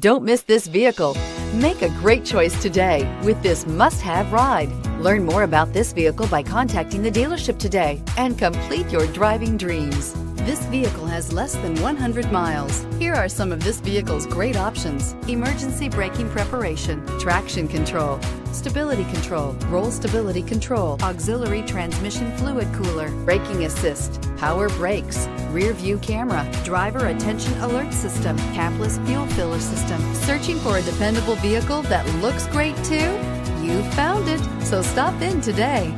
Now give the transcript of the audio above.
Don't miss this vehicle. Make a great choice today with this must-have ride. Learn more about this vehicle by contacting the dealership today and complete your driving dreams. This vehicle has less than 100 miles. Here are some of this vehicle's great options. Emergency braking preparation, traction control, stability control, roll stability control, auxiliary transmission fluid cooler, braking assist, power brakes, rear view camera, driver attention alert system, capless fuel filler system. Searching for a dependable vehicle that looks great too? You found it, so stop in today.